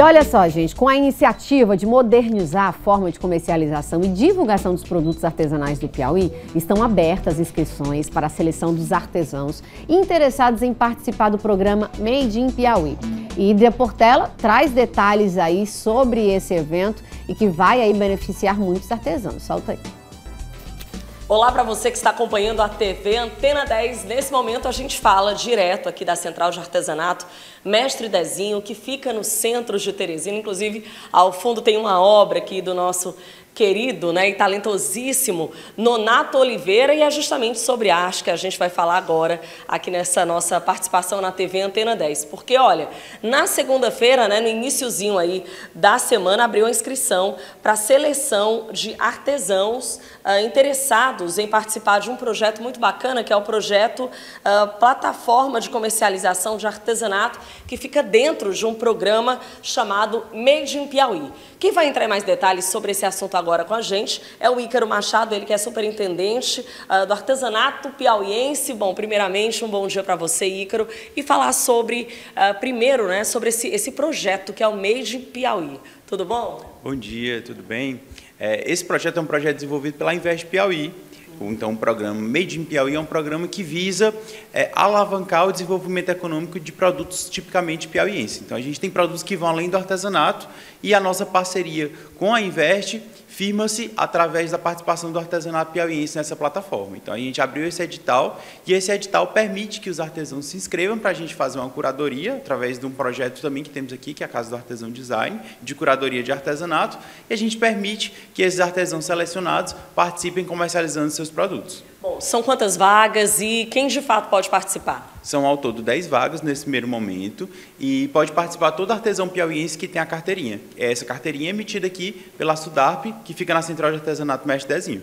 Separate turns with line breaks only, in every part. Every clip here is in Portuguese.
olha só, gente, com a iniciativa de modernizar a forma de comercialização e divulgação dos produtos artesanais do Piauí, estão abertas inscrições para a seleção dos artesãos interessados em participar do programa Made in Piauí. E Hidria Portela traz detalhes aí sobre esse evento e que vai aí beneficiar muitos artesãos. Solta aí.
Olá para você que está acompanhando a TV Antena 10. Nesse momento a gente fala direto aqui da Central de Artesanato Mestre Dezinho, que fica no centro de Teresina. Inclusive, ao fundo tem uma obra aqui do nosso querido né, e talentosíssimo Nonato Oliveira e é justamente sobre arte que a gente vai falar agora aqui nessa nossa participação na TV Antena 10. Porque, olha, na segunda-feira, né, no iníciozinho aí da semana, abriu a inscrição para a seleção de artesãos uh, interessados em participar de um projeto muito bacana, que é o projeto uh, Plataforma de Comercialização de Artesanato, que fica dentro de um programa chamado Made in Piauí. Quem vai entrar em mais detalhes sobre esse assunto agora com a gente é o Ícaro Machado, ele que é superintendente uh, do artesanato piauiense. Bom, primeiramente, um bom dia para você, Ícaro, e falar sobre, uh, primeiro, né, sobre esse, esse projeto que é o Made Piauí. Tudo bom?
Bom dia, tudo bem? É, esse projeto é um projeto desenvolvido pela Invest Piauí, então, o programa Made in Piauí é um programa que visa é, alavancar o desenvolvimento econômico de produtos tipicamente piauienses. Então, a gente tem produtos que vão além do artesanato e a nossa parceria com a Invest firma-se através da participação do artesanato piauiense nessa plataforma. Então, a gente abriu esse edital e esse edital permite que os artesãos se inscrevam para a gente fazer uma curadoria, através de um projeto também que temos aqui, que é a Casa do Artesão Design, de curadoria de artesanato, e a gente permite que esses artesãos selecionados participem comercializando seus produtos.
Bom, são quantas vagas e quem de fato pode participar?
São ao todo 10 vagas nesse primeiro momento e pode participar todo artesão piauiense que tem a carteirinha. Essa carteirinha é emitida aqui pela SUDARP, que fica na Central de Artesanato Mestre Dezinho.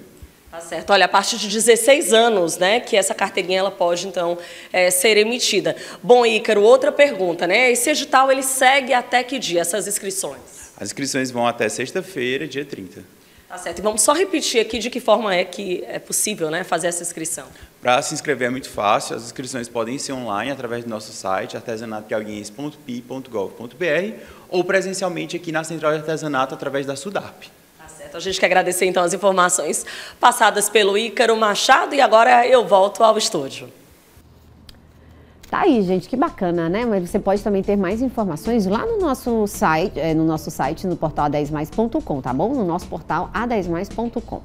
Tá certo. Olha, a partir de 16 anos, né, que essa carteirinha ela pode, então, é, ser emitida. Bom, Ícaro, outra pergunta, né? Esse edital, ele segue até que dia, essas inscrições?
As inscrições vão até sexta-feira, dia 30.
Tá certo. E vamos só repetir aqui de que forma é que é possível né, fazer essa inscrição.
Para se inscrever é muito fácil, as inscrições podem ser online através do nosso site artesanatopiauiense.pi.gov.br ou presencialmente aqui na Central de Artesanato através da SUDARP.
Tá certo. A gente quer agradecer então as informações passadas pelo Ícaro Machado e agora eu volto ao estúdio.
Tá aí, gente, que bacana, né? Mas você pode também ter mais informações lá no nosso site, é, no nosso site, no portal a10mais.com, tá bom? No nosso portal a10mais.com.